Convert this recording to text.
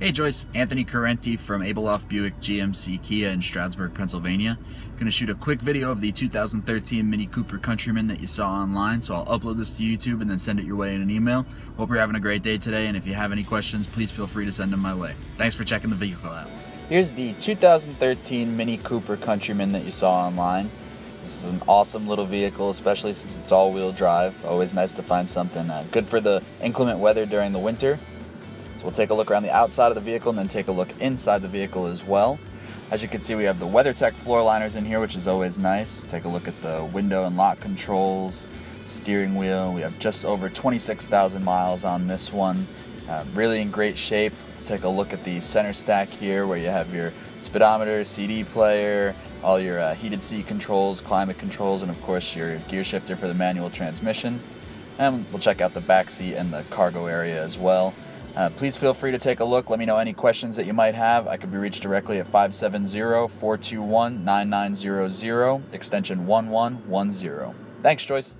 Hey Joyce, Anthony Corrente from Abeloff Buick GMC Kia in Stroudsburg, Pennsylvania. Gonna shoot a quick video of the 2013 Mini Cooper Countryman that you saw online, so I'll upload this to YouTube and then send it your way in an email. Hope you're having a great day today, and if you have any questions, please feel free to send them my way. Thanks for checking the vehicle out. Here's the 2013 Mini Cooper Countryman that you saw online. This is an awesome little vehicle, especially since it's all-wheel drive. Always nice to find something uh, good for the inclement weather during the winter. So we'll take a look around the outside of the vehicle and then take a look inside the vehicle as well. As you can see, we have the WeatherTech floor liners in here, which is always nice. Take a look at the window and lock controls, steering wheel. We have just over 26,000 miles on this one. Uh, really in great shape. Take a look at the center stack here where you have your speedometer, CD player, all your uh, heated seat controls, climate controls, and of course your gear shifter for the manual transmission. And we'll check out the back seat and the cargo area as well. Uh, please feel free to take a look. Let me know any questions that you might have. I could be reached directly at 570-421-9900, extension 1110. Thanks, Joyce.